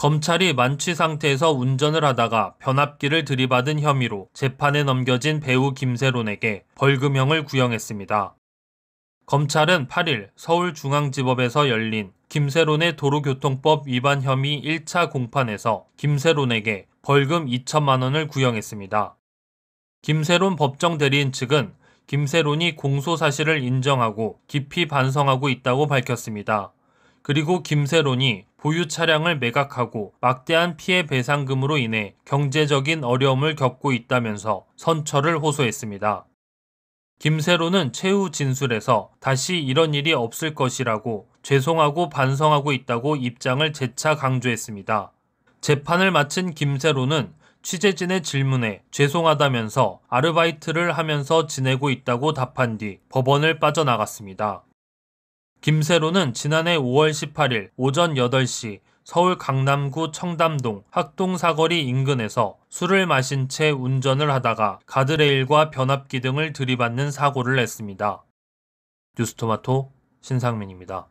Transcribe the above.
검찰이 만취 상태에서 운전을 하다가 변압기를 들이받은 혐의로 재판에 넘겨진 배우 김세론에게 벌금형을 구형했습니다. 검찰은 8일 서울중앙지법에서 열린 김세론의 도로교통법 위반 혐의 1차 공판에서 김세론에게 벌금 2천만 원을 구형했습니다. 김세론 법정 대리인 측은 김세론이 공소 사실을 인정하고 깊이 반성하고 있다고 밝혔습니다. 그리고 김세론이 보유 차량을 매각하고 막대한 피해 배상금으로 인해 경제적인 어려움을 겪고 있다면서 선처를 호소했습니다. 김세론은 최후 진술에서 다시 이런 일이 없을 것이라고 죄송하고 반성하고 있다고 입장을 재차 강조했습니다. 재판을 마친 김세론은 취재진의 질문에 죄송하다면서 아르바이트를 하면서 지내고 있다고 답한 뒤 법원을 빠져나갔습니다. 김세로는 지난해 5월 18일 오전 8시 서울 강남구 청담동 학동 사거리 인근에서 술을 마신 채 운전을 하다가 가드레일과 변압기 등을 들이받는 사고를 냈습니다. 뉴스토마토 신상민입니다.